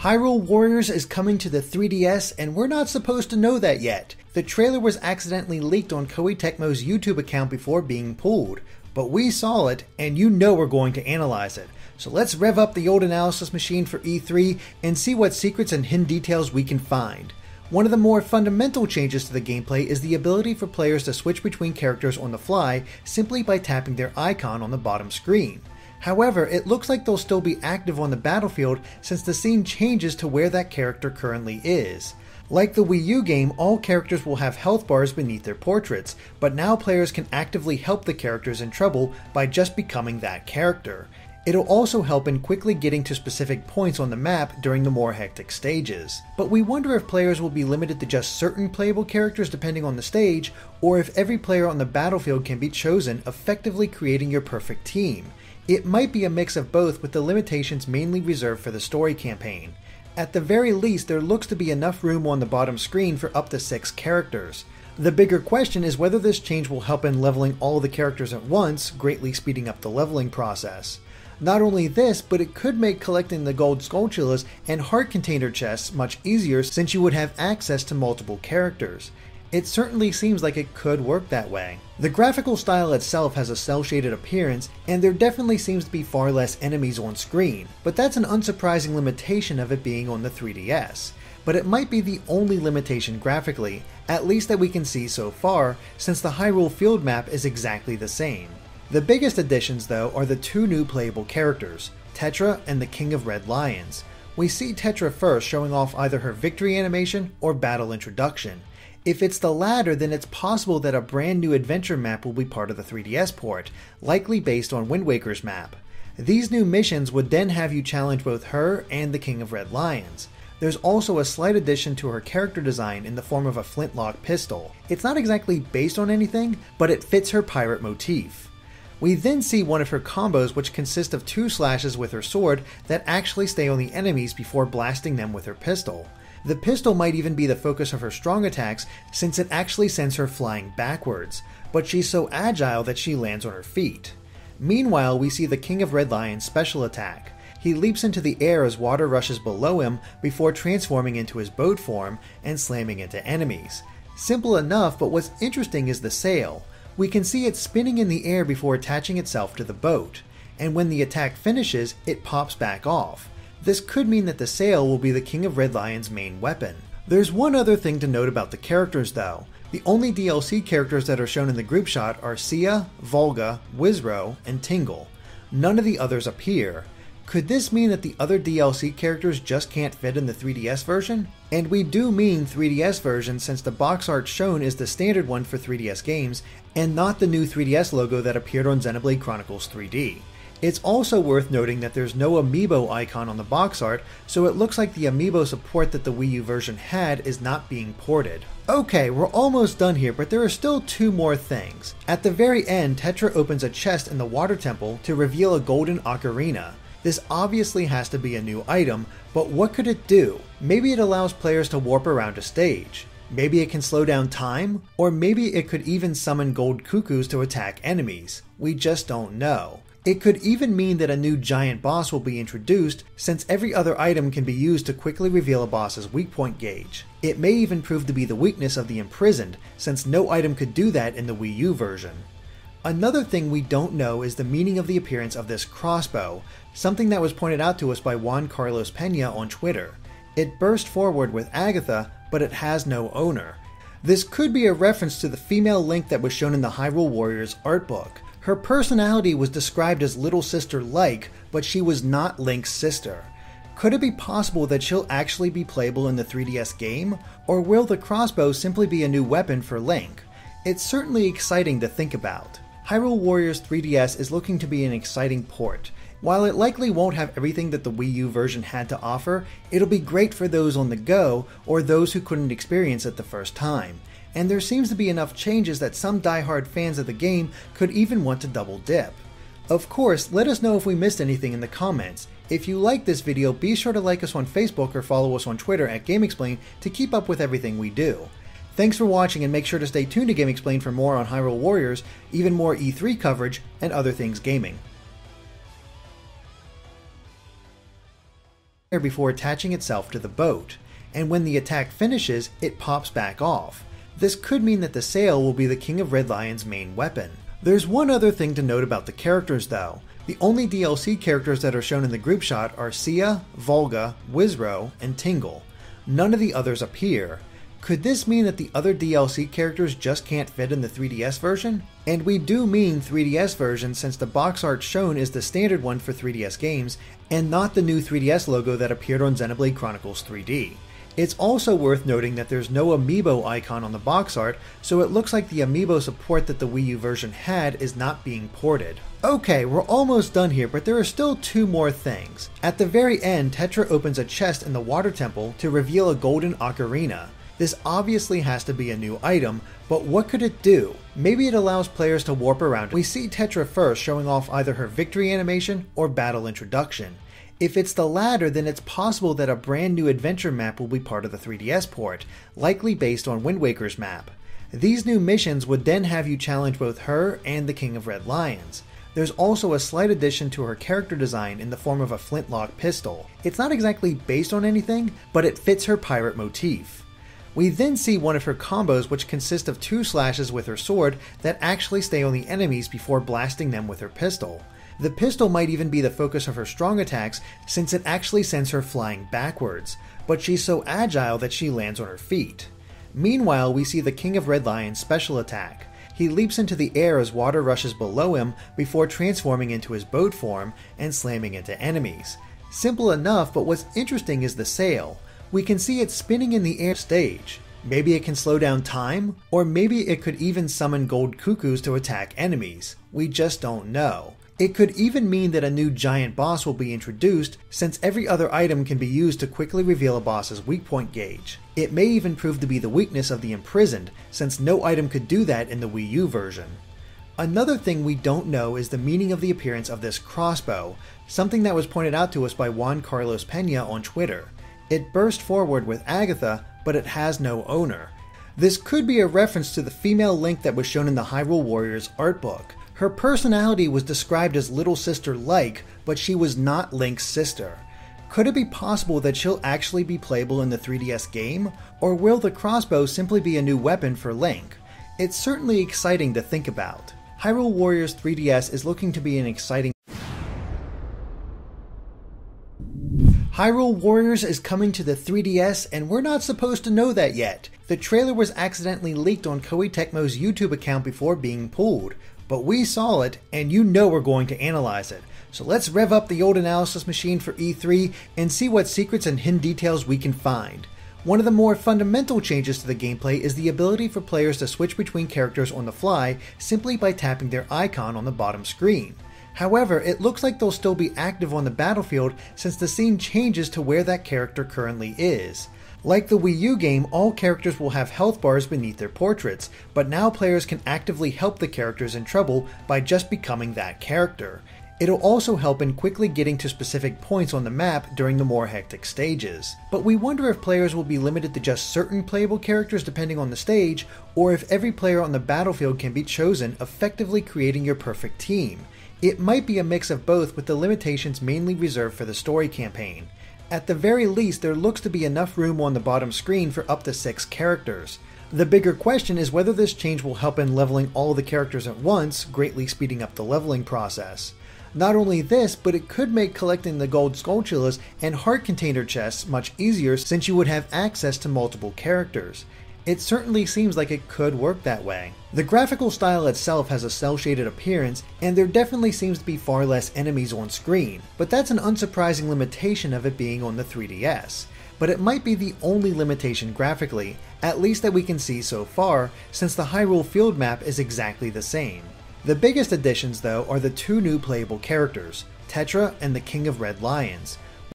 Hyrule Warriors is coming to the 3DS, and we're not supposed to know that yet. The trailer was accidentally leaked on Koei Tecmo's YouTube account before being pulled, but we saw it, and you know we're going to analyze it. So let's rev up the old analysis machine for E3 and see what secrets and hidden details we can find. One of the more fundamental changes to the gameplay is the ability for players to switch between characters on the fly simply by tapping their icon on the bottom screen. However, it looks like they'll still be active on the battlefield since the scene changes to where that character currently is. Like the Wii U game, all characters will have health bars beneath their portraits, but now players can actively help the characters in trouble by just becoming that character. It'll also help in quickly getting to specific points on the map during the more hectic stages. But we wonder if players will be limited to just certain playable characters depending on the stage, or if every player on the battlefield can be chosen, effectively creating your perfect team. It might be a mix of both, with the limitations mainly reserved for the story campaign. At the very least, there looks to be enough room on the bottom screen for up to six characters. The bigger question is whether this change will help in leveling all the characters at once, greatly speeding up the leveling process. Not only this, but it could make collecting the gold Skulltulas and heart container chests much easier since you would have access to multiple characters. It certainly seems like it could work that way. The graphical style itself has a cel shaded appearance, and there definitely seems to be far less enemies on screen, but that's an unsurprising limitation of it being on the 3DS. But it might be the only limitation graphically, at least that we can see so far, since the Hyrule field map is exactly the same. The biggest additions, though, are the two new playable characters, Tetra and the King of Red Lions. We see Tetra first showing off either her victory animation or battle introduction, if it's the latter, then it's possible that a brand new adventure map will be part of the 3DS port, likely based on Wind Waker's map. These new missions would then have you challenge both her and the King of Red Lions. There's also a slight addition to her character design in the form of a flintlock pistol. It's not exactly based on anything, but it fits her pirate motif. We then see one of her combos, which consist of two slashes with her sword that actually stay on the enemies before blasting them with her pistol. The pistol might even be the focus of her strong attacks since it actually sends her flying backwards, but she's so agile that she lands on her feet. Meanwhile, we see the King of Red Lion's special attack. He leaps into the air as water rushes below him before transforming into his boat form and slamming into enemies. Simple enough, but what's interesting is the sail. We can see it spinning in the air before attaching itself to the boat, and when the attack finishes, it pops back off. This could mean that the sail will be the King of Red Lion's main weapon. There's one other thing to note about the characters though. The only DLC characters that are shown in the group shot are Cia, Volga, Wizzro, and Tingle. None of the others appear. Could this mean that the other DLC characters just can't fit in the 3DS version? And we do mean 3DS version since the box art shown is the standard one for 3DS games and not the new 3DS logo that appeared on Xenoblade Chronicles 3D. It's also worth noting that there's no amiibo icon on the box art, so it looks like the amiibo support that the Wii U version had is not being ported. Okay, we're almost done here, but there are still two more things. At the very end, Tetra opens a chest in the Water Temple to reveal a golden ocarina. This obviously has to be a new item, but what could it do? Maybe it allows players to warp around a stage. Maybe it can slow down time, or maybe it could even summon gold cuckoos to attack enemies. We just don't know. It could even mean that a new giant boss will be introduced, since every other item can be used to quickly reveal a boss's weak point gauge. It may even prove to be the weakness of the imprisoned, since no item could do that in the Wii U version. Another thing we don't know is the meaning of the appearance of this crossbow, something that was pointed out to us by Juan Carlos Pena on Twitter. It burst forward with Agitha, but it has no owner. This could be a reference to the female Link that was shown in the Hyrule Warriors art book, her personality was described as little sister like, but she was not Link's sister. Could it be possible that she'll actually be playable in the 3DS game, or will the crossbow simply be a new weapon for Link? It's certainly exciting to think about. Hyrule Warriors 3DS is looking to be an exciting port. While it likely won't have everything that the Wii U version had to offer, it'll be great for those on the go or those who couldn't experience it the first time and there seems to be enough changes that some die-hard fans of the game could even want to double dip. Of course, let us know if we missed anything in the comments. If you like this video, be sure to like us on Facebook or follow us on Twitter at GameXplain to keep up with everything we do. Thanks for watching and make sure to stay tuned to GameXplain for more on Hyrule Warriors, even more E3 coverage, and other things gaming. before attaching itself to the boat, and when the attack finishes, it pops back off. This could mean that the sail will be the King of Red Lion's main weapon. There's one other thing to note about the characters though. The only DLC characters that are shown in the group shot are Cia, Volga, Wizzro, and Tingle. None of the others appear. Could this mean that the other DLC characters just can't fit in the 3DS version? And we do mean 3DS version since the box art shown is the standard one for 3DS games and not the new 3DS logo that appeared on Xenoblade Chronicles 3D. It's also worth noting that there's no amiibo icon on the box art, so it looks like the amiibo support that the Wii U version had is not being ported. Okay, we're almost done here, but there are still two more things. At the very end, Tetra opens a chest in the Water Temple to reveal a golden ocarina. This obviously has to be a new item, but what could it do? Maybe it allows players to warp around. We see Tetra first showing off either her victory animation or battle introduction. If it's the latter, then it's possible that a brand new adventure map will be part of the 3DS port, likely based on Wind Waker's map. These new missions would then have you challenge both her and the King of Red Lions. There's also a slight addition to her character design in the form of a flintlock pistol. It's not exactly based on anything, but it fits her pirate motif. We then see one of her combos which consists of two slashes with her sword that actually stay on the enemies before blasting them with her pistol. The pistol might even be the focus of her strong attacks since it actually sends her flying backwards, but she's so agile that she lands on her feet. Meanwhile, we see the King of Red Lion's special attack. He leaps into the air as water rushes below him before transforming into his boat form and slamming into enemies. Simple enough, but what's interesting is the sail. We can see it spinning in the air stage. Maybe it can slow down time, or maybe it could even summon gold cuckoos to attack enemies. We just don't know. It could even mean that a new giant boss will be introduced, since every other item can be used to quickly reveal a boss's weak point gauge. It may even prove to be the weakness of the imprisoned, since no item could do that in the Wii U version. Another thing we don't know is the meaning of the appearance of this crossbow, something that was pointed out to us by Juan Carlos Pena on Twitter. It burst forward with Agitha, but it has no owner. This could be a reference to the female Link that was shown in the Hyrule Warriors art book. Her personality was described as little sister like, but she was not Link's sister. Could it be possible that she'll actually be playable in the 3DS game, or will the crossbow simply be a new weapon for Link? It's certainly exciting to think about. Hyrule Warriors 3DS is looking to be an exciting Hyrule Warriors is coming to the 3DS, and we're not supposed to know that yet. The trailer was accidentally leaked on Koei Tecmo's YouTube account before being pulled, but we saw it, and you know we're going to analyze it. So let's rev up the old analysis machine for E3 and see what secrets and hidden details we can find. One of the more fundamental changes to the gameplay is the ability for players to switch between characters on the fly simply by tapping their icon on the bottom screen. However, it looks like they'll still be active on the battlefield since the scene changes to where that character currently is. Like the Wii U game, all characters will have health bars beneath their portraits, but now players can actively help the characters in trouble by just becoming that character. It'll also help in quickly getting to specific points on the map during the more hectic stages. But we wonder if players will be limited to just certain playable characters depending on the stage, or if every player on the battlefield can be chosen, effectively creating your perfect team. It might be a mix of both with the limitations mainly reserved for the story campaign. At the very least, there looks to be enough room on the bottom screen for up to six characters. The bigger question is whether this change will help in leveling all the characters at once, greatly speeding up the leveling process. Not only this, but it could make collecting the gold skulltulas and heart container chests much easier since you would have access to multiple characters. It certainly seems like it could work that way. The graphical style itself has a cel shaded appearance, and there definitely seems to be far less enemies on screen, but that's an unsurprising limitation of it being on the 3DS. But it might be the only limitation graphically, at least that we can see so far, since the Hyrule field map is exactly the same. The biggest additions, though, are the two new playable characters, Tetra and the King of Red Lions.